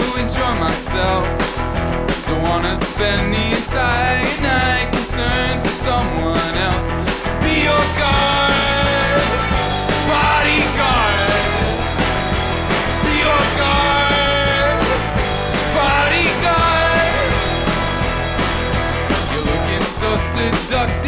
enjoy myself. Don't wanna spend the entire night concerned for someone else. Be your guard, bodyguard. Be your guard, bodyguard. You're looking so seductive,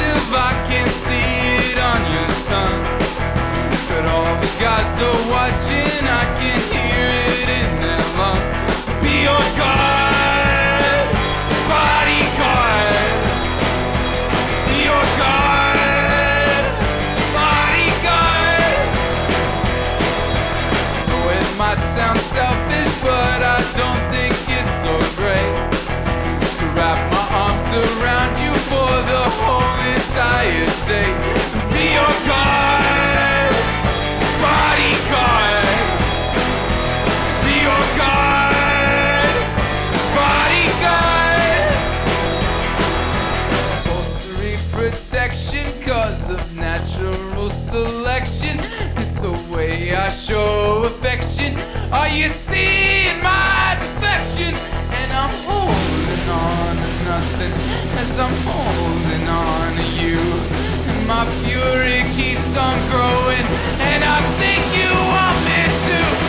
Be your guard, bodyguard. Be your guard, bodyguard. Compulsory protection cause of natural selection. It's the way I show affection. Are you seeing my defection? And I'm holding on to nothing as I'm holding my fury keeps on growing, and I think you want me to.